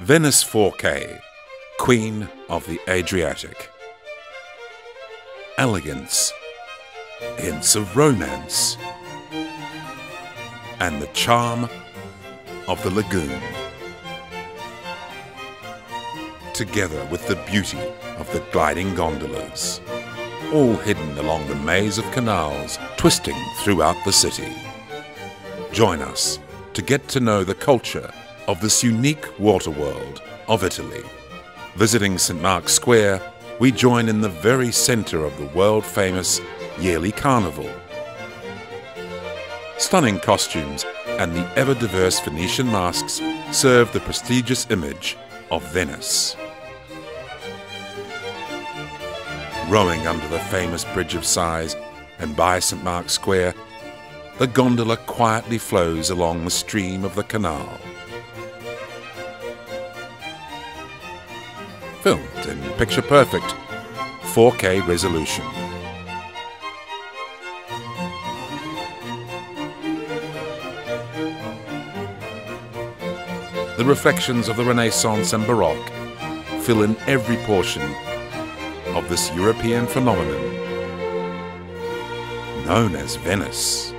Venice 4K, Queen of the Adriatic. Elegance, hints of romance, and the charm of the lagoon. Together with the beauty of the gliding gondolas, all hidden along the maze of canals twisting throughout the city. Join us to get to know the culture of this unique water world of Italy. Visiting St. Mark's Square, we join in the very center of the world famous yearly carnival. Stunning costumes and the ever diverse Venetian masks serve the prestigious image of Venice. Rowing under the famous Bridge of Sighs and by St. Mark's Square, the gondola quietly flows along the stream of the canal. Filmed in picture perfect 4K resolution. The reflections of the Renaissance and Baroque fill in every portion of this European phenomenon known as Venice.